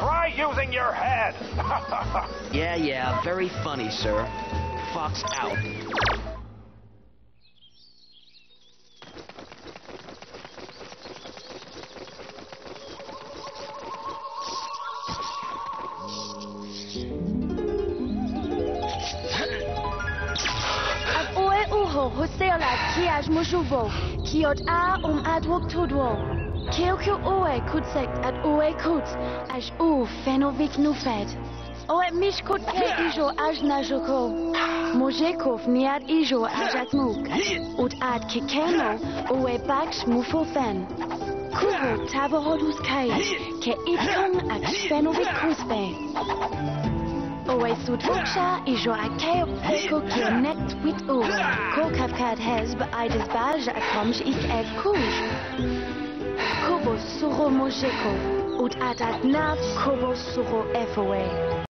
Try using your head. Yeah, yeah, very funny, sir. Fox out. Ab oe uho hosela kiaj mojuvo, kiot a um adwok tudwo. Keokio-oe kutsekt at oe kuts, as u fenovik nufet. Oe mish kutke ijo as na joko. Mojekov niat ijo ajat muk. Ut ad kekeno oe baksh mufofen. Kubo tabohodus kai, ke itung at fenovik kuspe. Oe sutvuksha ijo a akeo eko kinet wit u. Kokapkat hezb ides balja akomsh ik ev kush. Kobo suro mojeko. Ut atat nav kobo suro efowe.